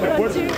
you.